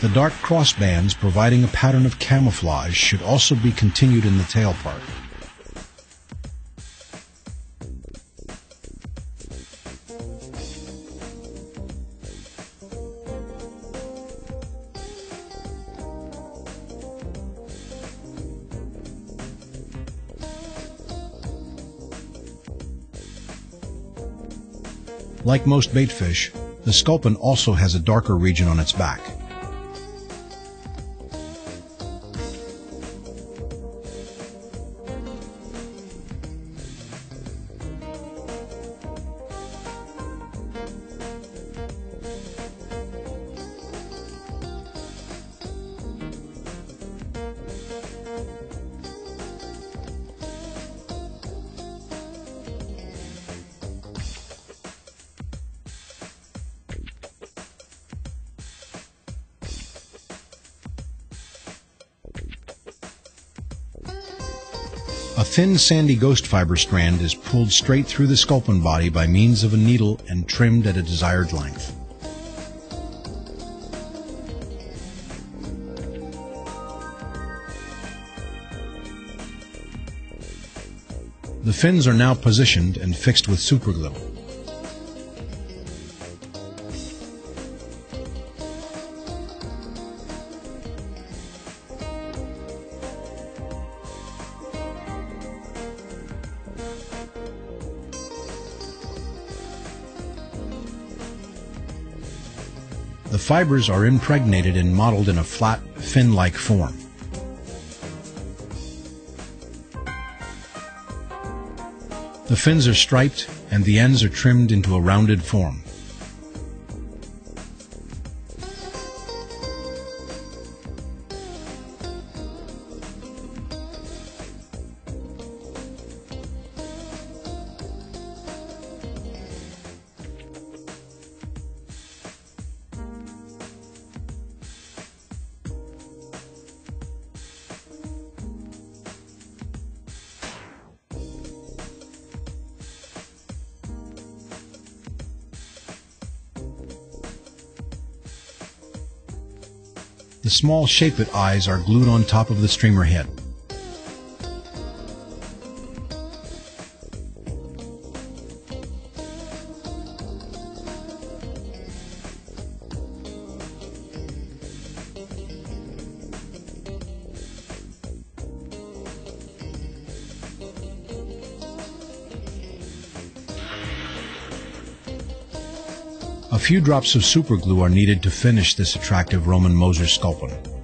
The dark crossbands providing a pattern of camouflage should also be continued in the tail part. Like most baitfish, the sculpin also has a darker region on its back. Thin sandy ghost fiber strand is pulled straight through the sculpin body by means of a needle and trimmed at a desired length. The fins are now positioned and fixed with superglue. The fibers are impregnated and modeled in a flat, fin-like form. The fins are striped and the ends are trimmed into a rounded form. The small shapet eyes are glued on top of the streamer head. A few drops of superglue are needed to finish this attractive Roman Moser sculpin.